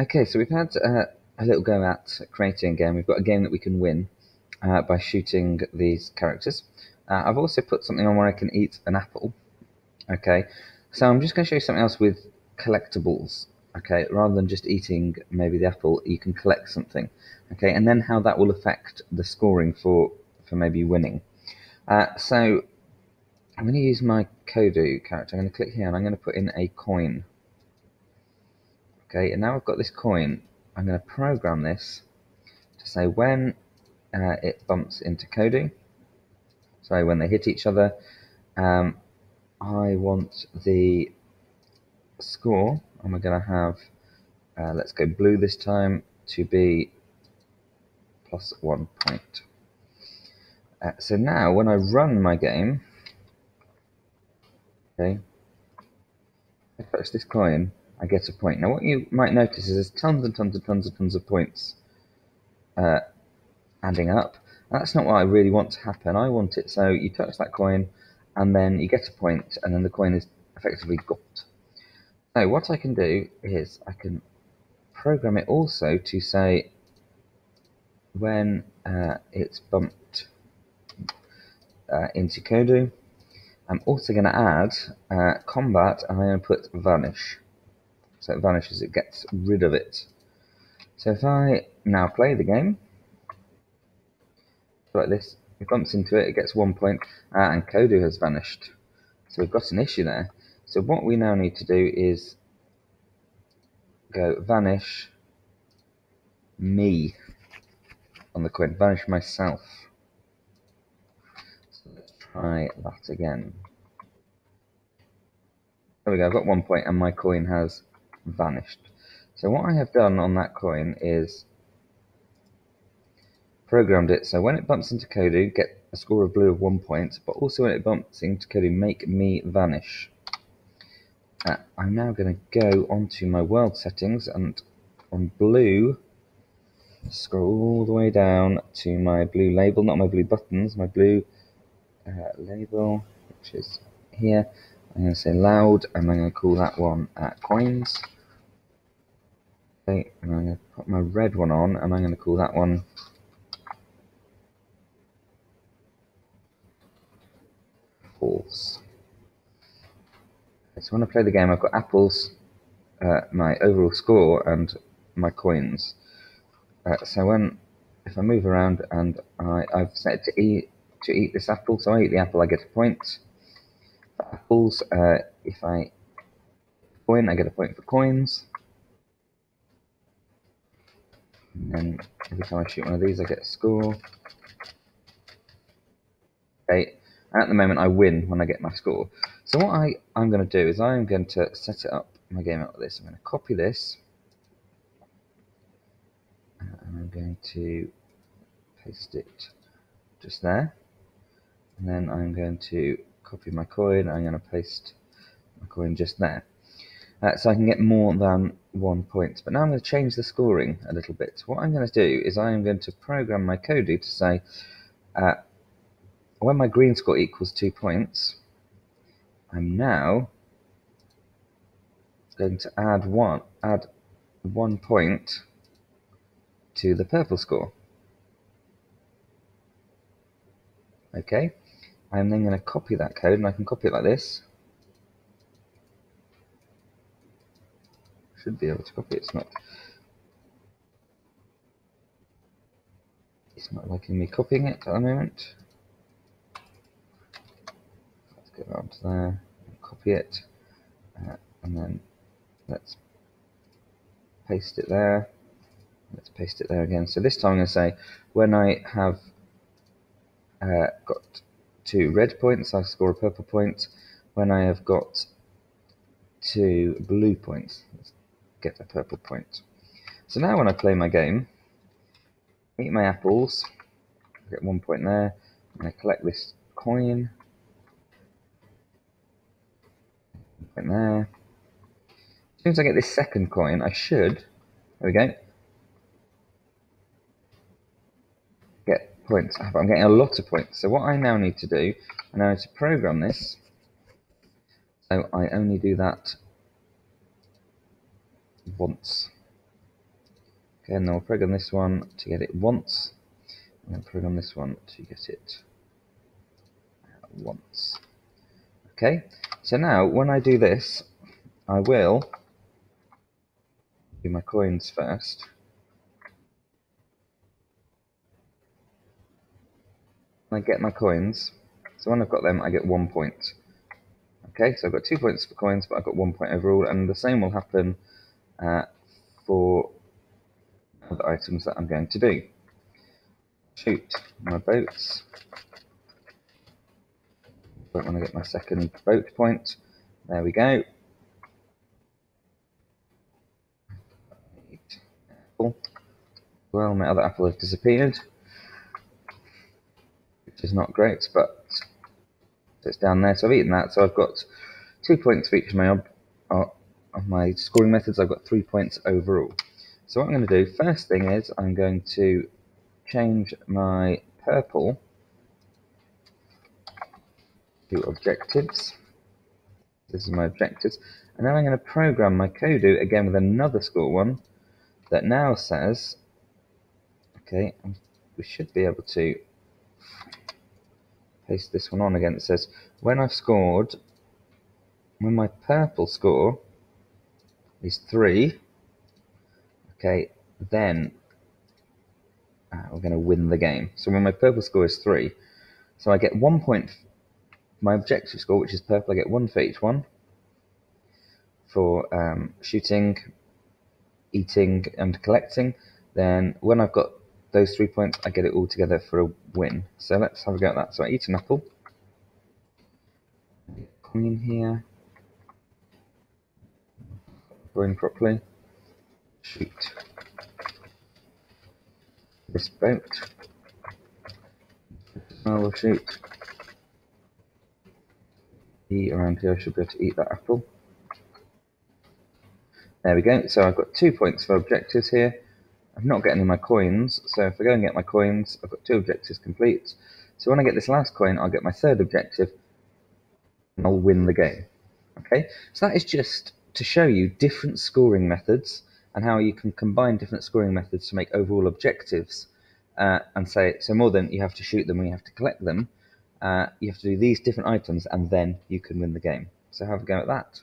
Okay, so we've had uh, a little go at creating a game. We've got a game that we can win uh, by shooting these characters. Uh, I've also put something on where I can eat an apple. Okay, so I'm just going to show you something else with collectibles. Okay, rather than just eating maybe the apple, you can collect something. Okay, and then how that will affect the scoring for for maybe winning. Uh, so I'm going to use my Kodu character. I'm going to click here and I'm going to put in a coin. Okay, and now I've got this coin, I'm going to program this to say when uh, it bumps into Kodu, so when they hit each other, um, I want the score, and we're going to have, uh, let's go blue this time, to be plus one point. Uh, so now when I run my game, okay, I touch this coin, I get a point. Now, what you might notice is there's tons and tons and tons and tons of points uh, adding up. That's not what I really want to happen. I want it so you touch that coin, and then you get a point, and then the coin is effectively got. So what I can do is I can program it also to say when uh, it's bumped uh, into Kodu, I'm also going to add uh, combat, and I'm going to put vanish. So it vanishes, it gets rid of it. So if I now play the game, like this, it bumps into it, it gets one point, uh, and Kodu has vanished. So we've got an issue there. So what we now need to do is go vanish me on the coin, vanish myself. So let's try that again. There we go, I've got one point and my coin has vanished. So what I have done on that coin is programmed it so when it bumps into Kodu, get a score of blue of one point, but also when it bumps into Kodu, make me vanish. Uh, I'm now going to go onto my world settings and on blue, scroll all the way down to my blue label, not my blue buttons, my blue uh, label, which is here. I'm going to say loud, and I'm going to call that one uh, coins. Okay, and I'm going to put my red one on, and I'm going to call that one false. So when I play the game, I've got apples, uh, my overall score, and my coins. Uh, so when if I move around and I, I've set to eat to eat this apple, so I eat the apple, I get a point. For apples, uh, if I coin, I get a point for coins. And then every time I shoot one of these, I get a score. Okay, at the moment I win when I get my score. So what I, I'm going to do is I'm going to set it up, my game up like this. I'm going to copy this. And I'm going to paste it just there. And then I'm going to copy my coin. I'm going to paste my coin just there. Uh, so I can get more than one point. But now I'm going to change the scoring a little bit. What I'm going to do is I am going to program my Kodu to say uh, when my green score equals two points, I'm now going to add one add one point to the purple score. Okay, I'm then going to copy that code and I can copy it like this should be able to copy it. It's not. It's not liking me copying it at the moment. Let's go down to there, copy it, uh, and then let's paste it there. Let's paste it there again. So this time I'm going to say when I have uh, got two red points, I score a purple point. When I have got two blue points, let's get a purple point. So now when I play my game, eat my apples, get one point there, and I collect this coin, point there. As soon as I get this second coin, I should, there we go, get points. Ah, I'm getting a lot of points. So what I now need to do, I now need to program this, so I only do that once. Okay, and then we'll program this one to get it once, and then program this one to get it once. Okay, so now when I do this, I will do my coins first. I get my coins, so when I've got them, I get one point. Okay, so I've got two points for coins, but I've got one point overall, and the same will happen uh, for the items that I'm going to do. Shoot my boats. Don't want to get my second boat point. There we go. Well, my other apple has disappeared, which is not great, but it's down there. So I've eaten that. So I've got two points for each of my uh, of my scoring methods. I've got three points overall. So what I'm going to do first thing is I'm going to change my purple to objectives. This is my objectives. And then I'm going to program my Kodu again with another score one that now says, okay, um, we should be able to paste this one on again. It says, when I've scored, when my purple score is 3, okay, then uh, we're going to win the game. So when my purple score is 3, so I get 1 point, my objective score, which is purple, I get 1 for each one. For um, shooting, eating, and collecting, then when I've got those three points, I get it all together for a win. So let's have a go at that. So I eat an apple. Coin here. Going properly. Shoot. I will shoot. E around here, I should be able to eat that apple. There we go. So I've got two points for objectives here. I'm not getting my coins, so if I go and get my coins, I've got two objectives complete. So when I get this last coin, I'll get my third objective, and I'll win the game. Okay, so that is just to show you different scoring methods and how you can combine different scoring methods to make overall objectives. Uh, and say, so more than you have to shoot them and you have to collect them, uh, you have to do these different items and then you can win the game. So have a go at that.